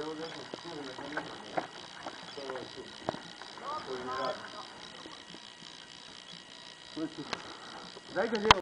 Koliko još? Dosta je. Tako. Malo, u- u desno malo. Daj mi povuci! Daj ga lijevo.